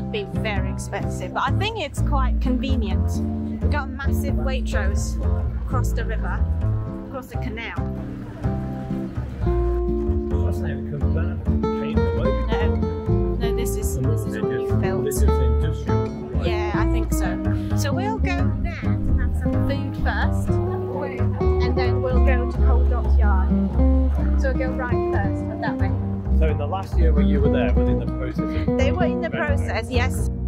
would be very expensive, but I think it's quite convenient. We've got a massive Waitrose across the river, across the canal. Fascinating because that came away. No, no, this is this is all new built. This is industrial. Yeah, I think so. So we'll go there to have some food first, and then we'll go to Coal Drops Yard. So we'll go right first, that way. So in the last year when you were there, within the process, yes.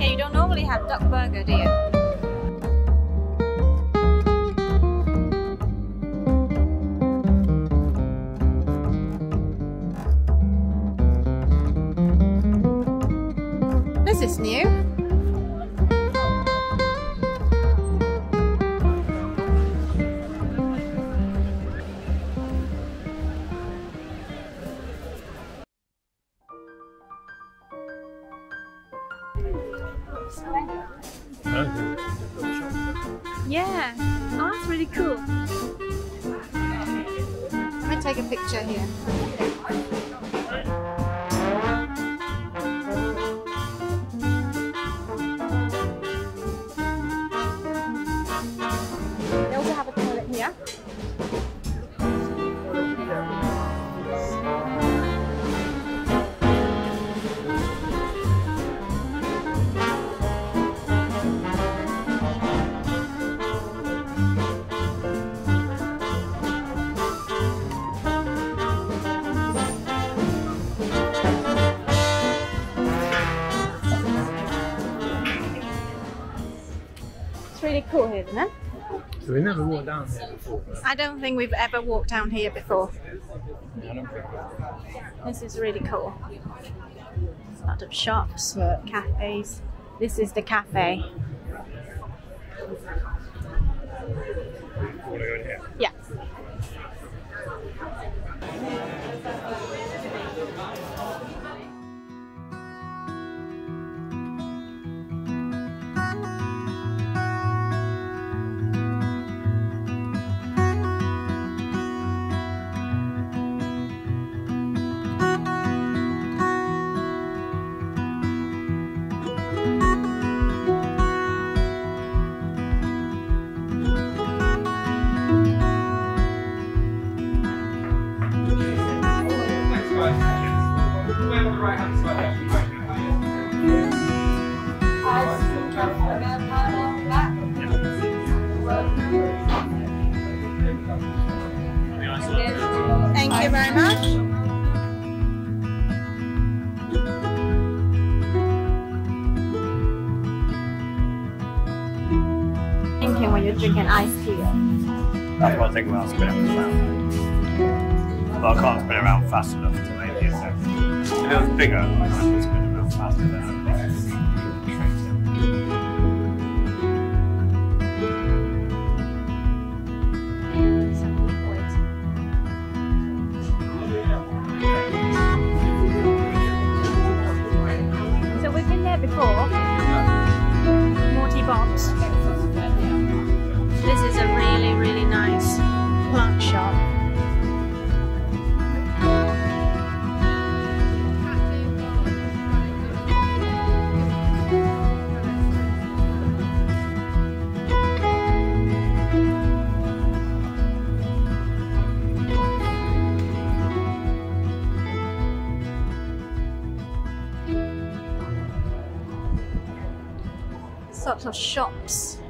Yeah, you don't normally have duck burger, do you? This is new. Oh, that's really cool. Let me take a picture here. We never walked down here before. I don't think we've ever walked down here before. I This is really cool. A lot of shops, cafes. This is the cafe. When you're drinking iced tea. That's what I think when I spin it around. But I can't spin around fast enough to make it so. If it was bigger, Sorts of shops.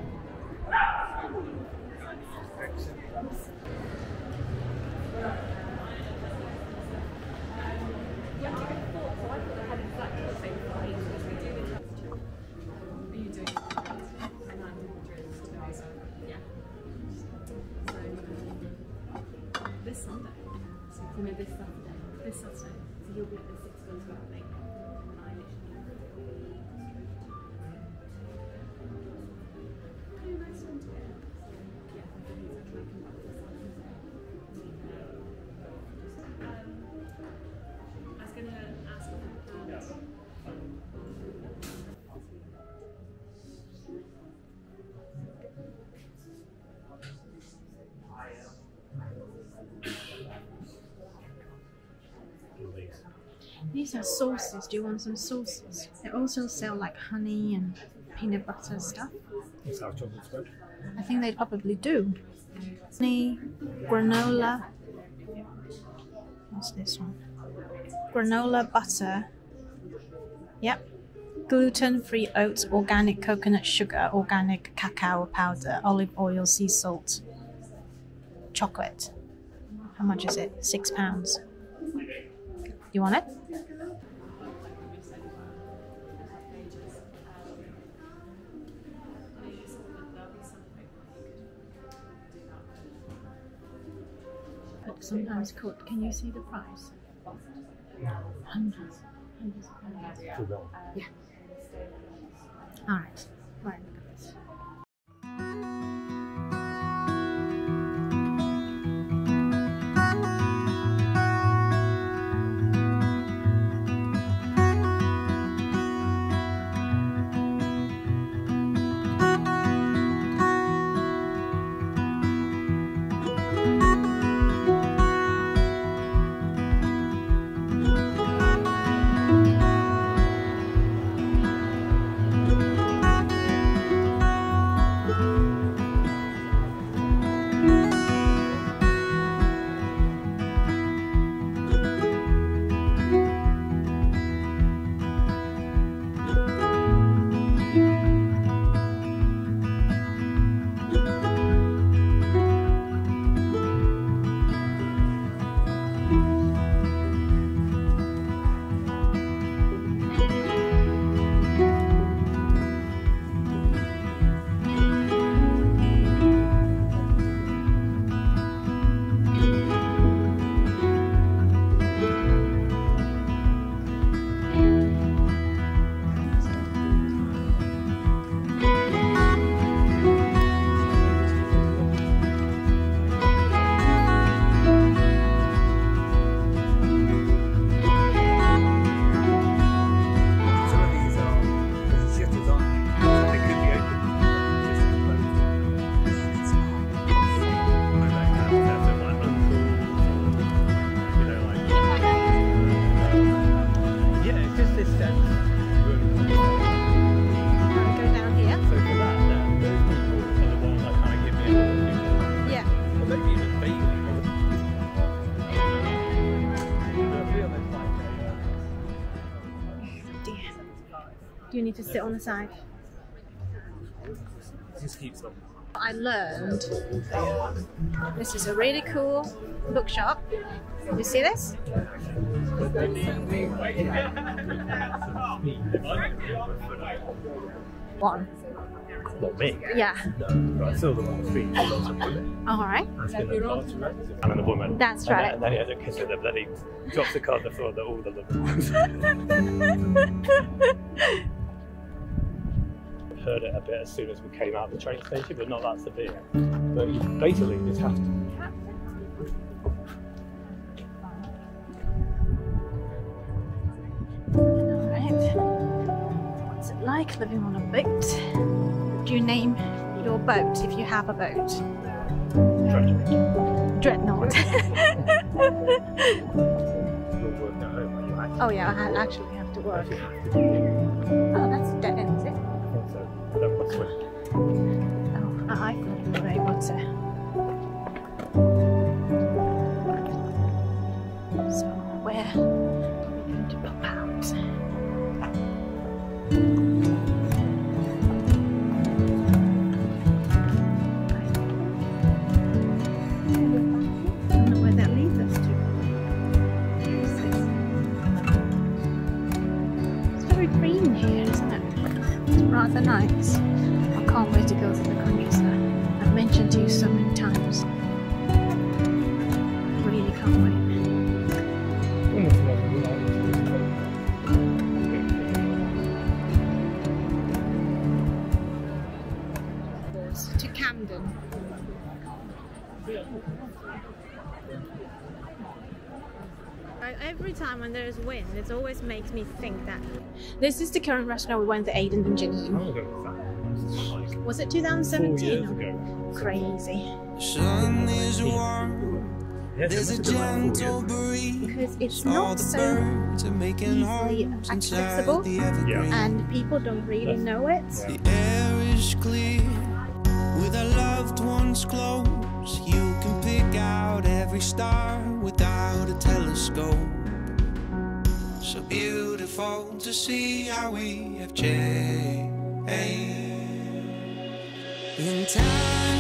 These are sauces. Do you want some sauces? They also sell like honey and peanut butter stuff. It's our chocolate spread. I think they probably do. Honey, granola. What's this one? Granola butter. Yep. Gluten free oats, organic coconut sugar, organic cacao powder, olive oil, sea salt, chocolate. How much is it? Six pounds. You want it? But sometimes called. Can you see the price? Hundreds. Hundreds of pounds. Long. All right. Right. Sit on the side? just keeps them. I learned this is a really cool bookshop. You see this? One. Not me. Yeah. No, I saw the street. Lots of women. All right. asking them cards for it. And then the woman. That's And then- right. And then he has a kiss with them. Then he drops the card on the floor that all the little ones. Heard it a bit as soon as we came out of the train station, but not that severe. But you basically just have to. Right. What's it like living on a boat? Do you name your boat if you have a boat? Dreadnought. You're working at home, are you? Actually, oh yeah, I actually have to work. To. So where are we going to pop out? Where that leads us to. It's very green here, isn't it? It's rather nice. Every time when there's wind, it always makes me think that this is the current restaurant we went to Aiden and Janine. I'm gonna go with that. Like Was it 2017? years ago. Crazy. Sun is warm, Yeah, there's a it must have been gentle about four years. breeze. Because it's not so making easily accessible. the evergreen. and people don't really know it. The air is clear with our loved ones close. You can pick out every star without a telescope. So beautiful to see how we have changed. In time